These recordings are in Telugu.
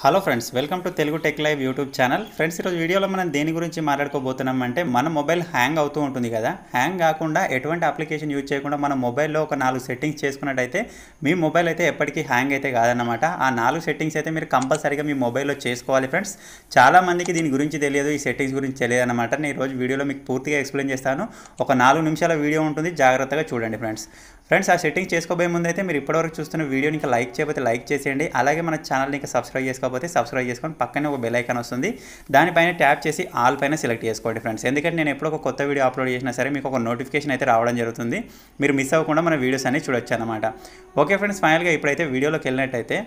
Hello friends welcome to Telugu tech live YouTube channel. Friends ఈరోజు వీడియోలో మనం దేని గురించి మాట్లాడుకోబోతున్నాం అంటే మన మొబైల్ హ్యాంగ్ అవుతూ ఉంటుంది కదా. హ్యాంగ్ కాకుండా ఎటువంటి అప్లికేషన్ యూజ్ చేయకుండా మన మొబైల్లో ఒక నాలుగు సెట్టింగ్స్ చేసుకున్నట్టయితే మీ మొబైల్ అయితే ఎప్పటికీ హ్యాంగ్ అయితే కాదన్నమాట. ఆ నాలుగు సెట్టింగ్స్ అయితే మీరు కంపల్సరీగా మీ మొబైల్లో చేసుకోవాలి ఫ్రెండ్స్. చాలా మందికి దీని గురించి తెలియదు ఈ సెట్టింగ్స్ గురించి తెలియదు అనమాట నేను ఈరోజు వీడియోలో మీకు పూర్తిగా ఎక్స్ప్లెయిన్ చేస్తాను. ఒక నాలుగు నిమిషాల వీడియో ఉంటుంది జాగ్రత్తగా చూడండి ఫ్రెండ్స్. ఫ్రెండ్స్ ఆ సెట్టింగ్ చేసుకోబోయే ముందు అయితే మీరు ఇప్పటివరకు చూస్తున్న వీడియోని ఇంకా లైక్ చేయకపోతే లైక్ చేసేయండి. అలాగే మన ఛానల్ని ఇంకా సబ్స్క్రైబ్ చేసుకోకపోతే సబ్స్క్రైబ్ చేసుకొని పక్కనే ఒక బెల్ ఐకాన్ వస్తుంది. దానిపైన ట్యాప్ చేసి ఆల్ పైన సెలెక్ట్ చేసుకోండి ఫ్రెండ్స్. ఎందుకంటే నేను ఎప్పుడు ఒక కొత్త వీడియో అప్లోడ్ చేసినా సరే మీకు ఒక నోటిఫికేషన్ అయితే రావడం జరుగుతుంది. మీరు మిస్ అవ్వకుండా మన వీడియోస్ అన్ని చూడొచ్చు అనమాట ఓకే ఫ్రెండ్స్ ఫైనల్గా ఇప్పుడైతే వీడియోలోకి వెళ్ళినట్టయితే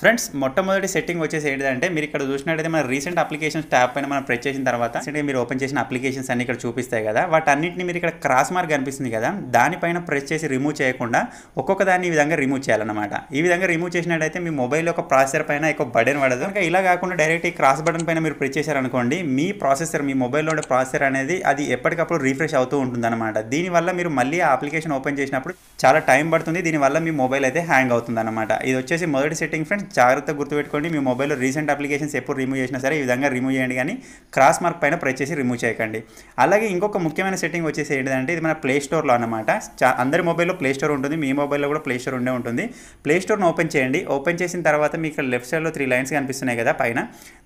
ఫ్రెండ్స్ మొట్టమొదటి సెట్టింగ్ వచ్చేసి ఏంటంటే మీరు ఇక్కడ చూసినట్టయితే మన రీసెంట్ అప్లికేషన్స్ స్టాప్ పైన మనం ప్రెస్ చేసిన తర్వాత మీరు ఓపెన్ చేసిన అప్లికేషన్స్ అన్ని ఇక్కడ చూపిస్తాయి కదా. వాటన్నిటిని మీరు ఇక్కడ క్రాస్ మార్క్ కనిపిస్తుంది కదా. దానిపైన ప్రెస్ చేసి రిమూవ్ చేయకుండా ఒక్కొక్క దాన్ని ఈ విధంగా రిమూవ్ చేయాలన్నమాట. ఈ విధంగా రిమూవ్ చేసినట్టయితే మీ మొబైల్ యొక్క ప్రాసెసర్ పైన ఎక్కువ బడన్ పడదు. ఇంకా ఇలా కాకుండా డైరెక్ట్ ఈ క్రాస్ బటన్ పైన మీరు ప్రెస్ చేశారనుకోండి మీ ప్రాసెసర్ మీ మొబైల్లో ఉండే ప్రాసెసర్ అనేది అది ఎప్పటికప్పుడు రీఫ్రెష్ అవుతూ ఉంటుందన్నమాట. దీనివల్ల మీరు మళ్ళీ ఆ అప్లికేషన్ ఓపెన్ చేసినప్పుడు చాలా టైం పడుతుంది దీనివల్ల మీ మొబైల్ అయితే హ్యాంగ్ అవుతుంది అనమాట ఇది వచ్చేసి మొదటి సెట్టింగ్ ఫ్రెండ్స్ జాగ్రత్త గుర్తుపెట్టుకోండి మీ మొబైల్లో రీసెంట్ అప్లికేషన్స్ ఎప్పుడు రిమూవ్ చేసినా సరే ఈ విధంగా రిమూవ్ చేయండి కానీ క్రాస్ మార్క్ పైన ప్రెస్ చేసి రిమూవ్ చేయకండి. అలాగే ఇంకొక ముఖ్యమైన సెట్టింగ్ వచ్చేసి ఏంటంటే ఇది మన ప్లే స్టోర్లో అనమాట అందరి మొబైల్లో ప్లే స్టోర్ ఉంటుంది మీ మొబైల్లో కూడా ప్లే స్టోర్ ఉండే ఉంటుంది. ప్లే స్టోర్ని ఓపెన్ చేయండి. ఓపెన్ చేసిన తర్వాత మీకు ఇక్కడ లెఫ్ట్ సైడ్లో త్రీ లైన్స్ కనిపిస్తున్నాయి కదా పైన.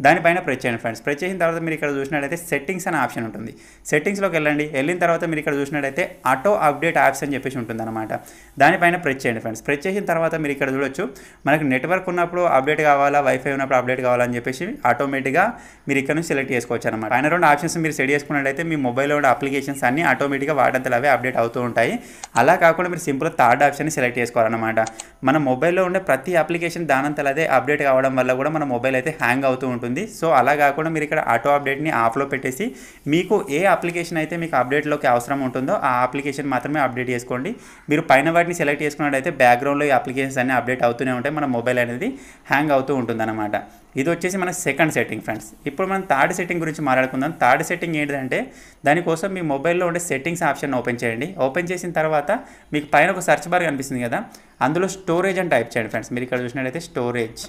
దానిపైన ప్రెస్ చేయండి ఫ్రెండ్స్. ప్రెస్ చేసిన తర్వాత మీరు ఇక్కడ చూసినట్టయితే సెట్టింగ్స్ అనే ఆప్షన్ ఉంటుంది. సెట్టింగ్స్లోకి వెళ్ళండి. వెళ్ళిన తర్వాత మీరు ఇక్కడ చూసినట్టయితే ఆటో అప్డేట్ యాప్స్ అని చెప్పేసి ఉంటుంది అనమాట దానిపైన ప్రెస్ చేయండి ఫ్రెండ్స్. ప్రెస్ చేసిన తర్వాత మీరు ఇక్కడ చూడొచ్చు మనకు నెట్వర్క్ ఉన్న ఉన్నప్పుడు అప్డేట్ కావాలా? వైఫై ఉన్నప్పుడు అప్డేట్ కావాలని చెప్పేసి ఆటోమేటిక్గా మీరు ఇక్కడ నుంచి సెలెక్ట్ చేసుకోవచ్చు అనమాట పైన రెండు ఆప్షన్స్ మీరు సెట్ చేసుకున్నట్టయితే మీ మొబైల్లో ఉన్న అప్లికేషన్స్ అన్ని ఆటోమేటిక్గా వాటంతలు అవే అప్డేట్ అవుతూ ఉంటాయి. అలా కాకుండా మీరు సింపుల్ థర్డ్ ఆప్షన్ని సెలెక్ట్ చేసుకోవాలన్నమాట. మన మొబైల్లో ఉండే ప్రతి అప్లికేషన్ దానంతలు అదే అప్డేట్ కావడం వల్ల కూడా మన మొబైల్ అయితే హ్యాంగ్ అవుతూ ఉంటుంది. సో అలా కాకుండా మీరు ఇక్కడ ఆటో అప్డేట్ని ఆఫ్లో పెట్టేసి మీకు ఏ అప్లికేషన్ అయితే మీకు అప్డేట్లోకి అవసరం ఉంటుందో ఆ అప్లికేషన్ మాత్రమే అప్డేట్ చేసుకోండి. మీరు పైన వాటిని సెలెక్ట్ చేసుకున్నట్టయితే బ్యాక్గ్రౌండ్లో ఈ అప్లికేషన్స్ అన్ని అప్డేట్ అవుతూనే ఉంటాయి. మన మొబైల్ అనేది హ్యాంగ్ అవుతూ ఉంటుందన్నమాట. ఇది వచ్చేసి మన సెకండ్ సెట్టింగ్ ఫ్రెండ్స్ ఇప్పుడు మనం థర్డ్ సెట్టింగ్ గురించి మాట్లాడుకుందాం. థర్డ్ సెట్టింగ్ ఏంటంటే దానికోసం మీ మొబైల్లో ఉండే సెట్టింగ్స్ ఆప్షన్ ఓపెన్ చేయండి. ఓపెన్ చేసిన తర్వాత మీకు పైన ఒక సెర్చ్ బార్ కనిపిస్తుంది కదా. అందులో స్టోరేజ్ అని టైప్ చేయండి ఫ్రెండ్స్ మీరు ఇక్కడ చూసినట్లయితే స్టోరేజ్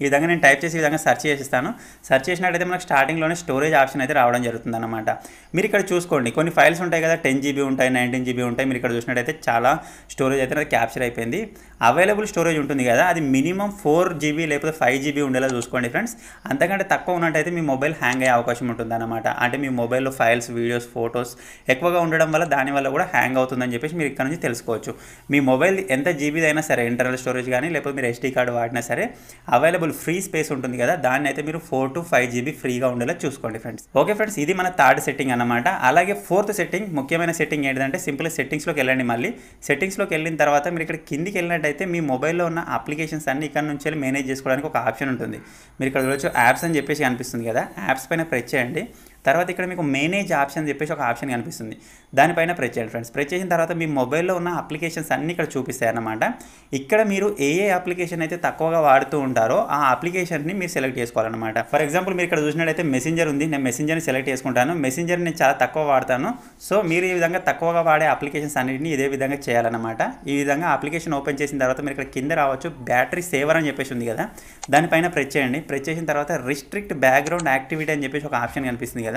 ఈ విధంగా నేను టైప్ చేసి ఈ విధంగా సెర్చ్ చేసిస్తాను. సెర్చ్ చేసినట్టయితే మనకు స్టార్టింగ్లోనే స్టోరేజ్ ఆప్షన్ అయితే రావడం జరుగుతుంది అనమాట మీరు ఇక్కడ చూసుకోండి. కొన్ని ఫైల్స్ ఉంటాయి కదా టెన్ జీబీ ఉంటాయి నైన్టీన్ జీబీ ఉంటాయి మీరు ఇక్కడ చూసినట్టయితే చాలా స్టోరేజ్ అయితే నాకు క్యాప్చర్ అయిపోయింది. అవైలబుల్ స్టోరేజ్ ఉంటుంది కదా అది మినిమం ఫోర్ జీబీ లేకపోతే ఫైవ్ జీబీ ఉండేలా చూసుకోండి ఫ్రెండ్స్. అంతకంటే తక్కువ ఉన్నట్టయితే మీ మొబైల్ హ్యాంగ్ అయ్యే అవకాశం ఉంటుంది అనమాట అంటే మీ మొబైల్లో ఫైల్స్ వీడియోస్ ఫొటోస్ ఎక్కువగా ఉండడం వల్ల దానివల్ల కూడా హ్యాంగ్ అవుతుందని చెప్పేసి మీరు ఇక్కడ నుంచి తెలుసుకోవచ్చు. మీ మొబైల్ ఎంత జీబీ అయినా సరే ఇంటర్నల్ స్టోరేజ్ కానీ లేకపోతే మీరు ఎస్డీ కార్డు వాడినా సరే అవైలబుల్ ఫ్రీ స్పేస్ ఉంటుంది కదా దాన్ని అయితే మీరు ఫోర్ టు ఫైవ్ జీబీ ఫ్రీగా ఉండేలా చూసుకోండి ఫ్రెండ్స్ ఓకే ఫ్రెండ్స్ ఇది మన థర్డ్ సెట్టింగ్ అనమాట అలాగే ఫోర్త్ సెట్టింగ్ ముఖ్యమైన సెట్టింగ్ ఏంటంటే సింపుల్ సెట్టింగ్స్లోకి వెళ్ళండి మళ్ళీ. సెట్టింగ్స్లోకి వెళ్ళిన తర్వాత మీరు ఇక్కడ కిందికి వెళ్ళినట్టయితే మీ మొబైల్లో ఉన్న అప్లికేషన్స్ అన్ని ఇక్కడ నుంచి వెళ్ళి మేనేజ్ చేసుకోవడానికి ఒక ఆప్షన్ ఉంటుంది. మీరు ఇక్కడ చూడొచ్చు యాప్స్ అని చెప్పేసి కనిపిస్తుంది కదా యాప్స్ పైన ప్రెస్ చేయండి. తర్వాత ఇక్కడ మీకు మేనేజ్ ఆప్షన్ చెప్పేసి ఒక ఆప్షన్ కనిపిస్తుంది. దానిపైన ప్రెస్ చేయండి ఫ్రెండ్స్ ప్రెస్ చేసిన తర్వాత మీ మొబైల్లో ఉన్న అప్లికేషన్స్ అన్ని ఇక్కడ చూపిస్తాయి అన్నమాట ఇక్కడ మీరు ఏ ఏ అప్లికేషన్ అయితే తక్కువగా వాడుతూ ఉంటారో ఆ అప్లికేషన్ని మీరు సెలెక్ట్ చేసుకోవాలన్నమాట. ఫర్ ఎగ్జాంపుల్ మీరు ఇక్కడ చూసినట్టయితే మెసెంజర్ ఉంది. నేను మెసెంజర్ని సెలెక్ట్ చేసుకుంటాను. మెసెంజర్ నేను చాలా తక్కువ వాడతాను. సో మీరు ఈ విధంగా తక్కువగా వాడే అప్లికేషన్స్ అన్నిటిని ఇదే విధంగా చేయాలన్నమాట. ఈ విధంగా అప్లికేషన్ ఓపెన్ చేసిన తర్వాత మీరు ఇక్కడ కింద రావచ్చు బ్యాటరీ సేవర్ అని చెప్పేసి ఉంది కదా. దానిపైన ప్రెస్ చేయండి. ప్రెస్ చేసిన తర్వాత రిస్ట్రిక్ట్ బ్యాక్గ్రౌండ్ యాక్టివిటీ అని చెప్పేసి ఒక ఆప్షన్ కనిపిస్తుంది కదా.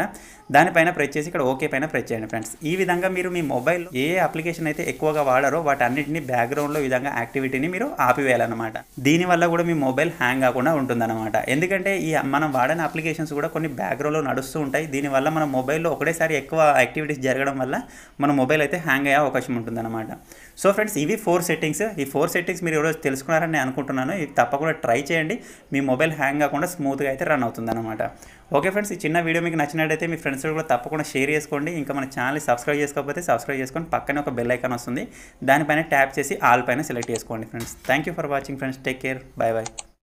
దానిపైన ప్రెస్ చేసి ఇక్కడ ఓకే పైన ప్రెస్ చేయండి ఫ్రెండ్స్ ఈ విధంగా మీరు మీ మొబైల్ ఏ అప్లికేషన్ అయితే ఎక్కువగా వాడారో వాటన్నిటిని బ్యాక్గ్రౌండ్లో విధంగా యాక్టివిటీని మీరు ఆపివేయాలన్నమాట. దీనివల్ల కూడా మీ మొబైల్ హ్యాంగ్ కాకుండా ఉంటుందన్నమాట. ఎందుకంటే ఈ మనం వాడని అప్లికేషన్స్ కూడా కొన్ని బ్యాక్గ్రౌండ్లో నడుస్తూ ఉంటాయి. దీనివల్ల మన మొబైల్లో ఒకటేసారి ఎక్కువ యాక్టివిటీస్ జరగడం వల్ల మన మొబైల్ అయితే హ్యాంగ్ అయ్యే అవకాశం ఉంటుందన్నమాట. సో ఫ్రెండ్స్ ఇవి ఫోర్ సెట్టింగ్స్ ఈ ఫోర్ సెట్టింగ్స్ మీరు ఈరోజు తెలుసుకున్నారని నేను అనుకుంటున్నాను. ఇది తప్పకుండా ట్రై చేయండి. మీ మొబైల్ హ్యాంగ్ కాకుండా స్మూత్గా అయితే రన్ అవుతుందన్నమాట. ఓకే ఫ్రెండ్స్ ఈ చిన్న వీడియో మీకు నచ్చినట్టయితే మీ ఫ్రెండ్స్ కూడా తప్పకుండా షేర్ చేసుకోండి. ఇంకా మన ఛానల్ సబ్స్క్రైబ్ చేసుకోకపోతే సబ్స్క్రైబ్ చేసుకొని పక్కనే ఒక బెల్ ఐకాన్ వస్తుంది. దానిపైన ట్యాప్ చేసి ఆల్ పైన సెలెక్ట్ చేసుకోండి friends thank you for watching friends take care bye bye